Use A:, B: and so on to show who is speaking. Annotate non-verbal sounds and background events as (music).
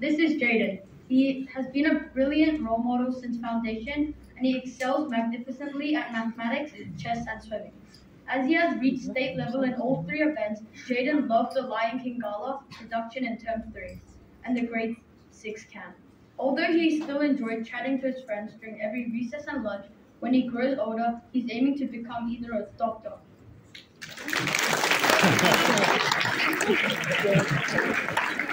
A: This is Jaden. He has been a brilliant role model since foundation and he excels magnificently at mathematics, chess, and swimming. As he has reached state level in all three events, Jaden loved the Lion King Gala production in term three and the grade six camp. Although he still enjoyed chatting to his friends during every recess and lunch, when he grows older, he's aiming to become either a doctor. (laughs)